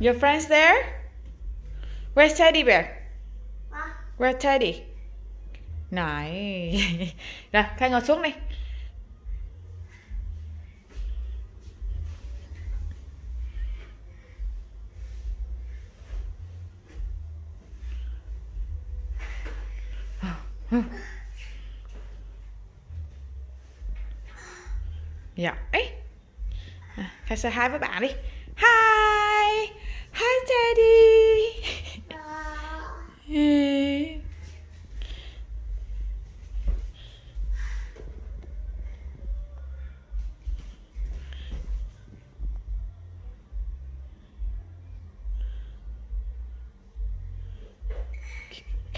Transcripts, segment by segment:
Your friends there? Where's Teddy Bear? Hả? Where's Teddy? Này. Rồi, Khai ngồi xuống đi. Dạ. Ấy. Khai say hi với bạn đi.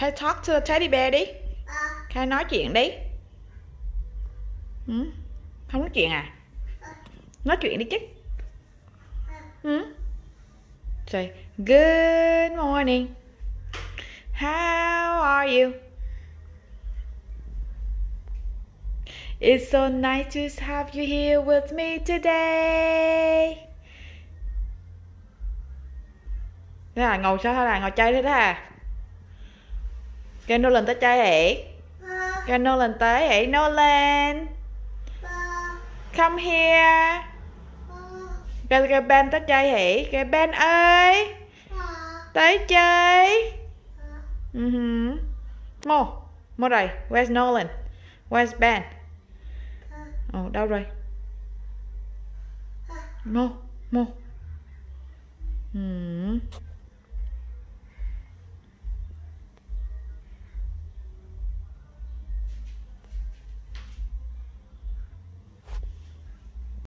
Khai talk to the teddy bear đi. ờ, Khai nói chuyện đi. Ừ? Không nói chuyện à? Nói chuyện đi chứ. Ừ? Say good morning. How are you? It's so nice to have you here with me today. Thế là ngồi sao là ngồi chơi thế đó à? Cái Nolan tới chơi ờ, Cái Nolan tới hỉ? Nolan, come here. Cái, cái Ben tới chơi hỉ? Cái Ben ơi, tới chơi. ờ. Uh-huh. Mo, Mo đây. Where's Nolan? Where's Ben? Ồ, đâu rồi? Mo, Mo. Hmm.